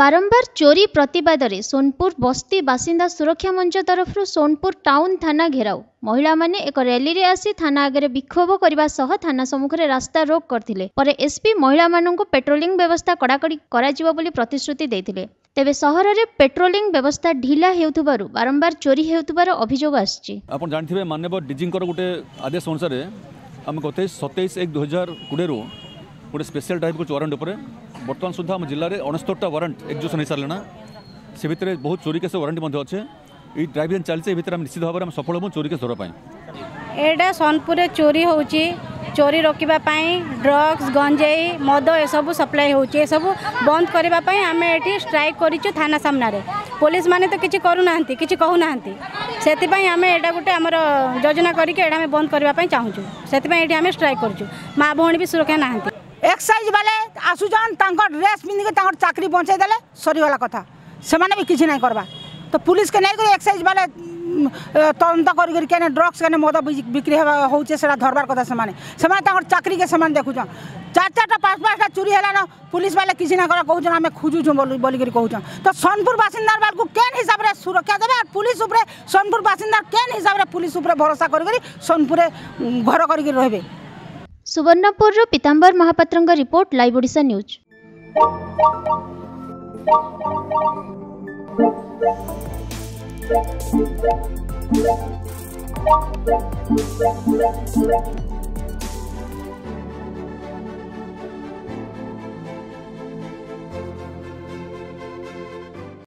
ବାରମ୍ବାର ଚୋରି ପ୍ରତିବାଦରେ ସୋନପୁର ବସ୍ତି ବାସିନ୍ଦା ସୁରକ୍ଷା ମଞ୍ଚ ତରଫରୁ ସୋନପୁର ଟାଉନ ଥାନା ଘେରାଉ ମହିଳାମାନେ ଏକ ର୍ୟାଲିରେ ଆସି ଥାନା ଆଗରେ ବିକ୍ଷୋଭ କରିବା ସହ ଥାନା ସମ୍ମୁଖରେ ରାସ୍ତା ରୋକ କରିଥିଲେ ପରେ ଏସ୍ପି ମହିଳାମାନଙ୍କୁ ପେଟ୍ରୋଲିଂ ବ୍ୟବସ୍ଥା କଡ଼ାକଡ଼ି କରାଯିବ ବୋଲି ପ୍ରତିଶ୍ରୁତି ଦେଇଥିଲେ ତେବେ ସହରରେ ପେଟ୍ରୋଲିଂ ବ୍ୟବସ୍ଥା ଢିଲା ହେଉଥିବାରୁ ବାରମ୍ବାର ଚୋରି ହେଉଥିବାର ଅଭିଯୋଗ ଆସିଛି ଆପଣ ଜାଣିଥିବେ ମାନ୍ୟବର ଡିଜିଙ୍କର ଗୋଟେ ଆଦେଶ ଅନୁସାରେ ଆମେ ସତେଇଶ ଏକ ଦୁଇ ହଜାର କୋଡ଼ିଏରୁ गोटे स्पेशल ड्राइव कर वारंट उपर बर्तमान सुधा आम जिले में अणस्तरटा वारंट एक्जुसन हो सारे से भितर बहुत चोरी केस वारंट अच्छे ये ड्राइव जेन चलते भितर निश्चित भाव में सफल हूँ चोरी केस धरपाई एटा सोनपुर चोरी हो चोरी रोकवाई ड्रग्स गंजेई मद एसबू सप्लाय हो सबू बंद करने आम ये स्ट्राइक करूँ थाना सामने पुलिस मैंने तो किसी करूना किसी कहूना से आम एटा गोटे आमर योजना करके बंद करने चाहूँ से स्ट्राइक करुँ भी सुरक्षा ना এক্সাইজ বালে আসুছন তাঙ্কর ড্রেস পিঁধিকি তাঙ্কর চাকরি বঞ্চাই দেলে সরিগলা কথা সেমানে বি কিছু নাই করবা তো পুলিশকে নেই করে এক্সাইজ বালে তদন্ত করি করি কেন ড্রগস কেন মদ বিক্রি হচ্ছে সেটা ধরবার কথা সেমানে সেমানে তাঙ্কর চাকরিকে সেমানে দেখুছন চার চারটা পাঁচ পাঁচটা চুরি হলান পুলিশ বালে কিছু না করা কৌছন আমি খুঁজুছু বলি করে কৌছন তো সোনপুর বাসিন্দার বেলকু কেন হিসাবে সুরক্ষা দেবে আর পুলিশ উপরে সোনপুর বাসিন্দার কেন হিসাবে পুলিশ উপরে ভরসা করি সোনপুরে ঘর করি রহবে ସୁବର୍ଣ୍ଣପୁରରୁ ପୀତାମ୍ବର ମହାପାତ୍ରଙ୍କ report live Odisha news Thank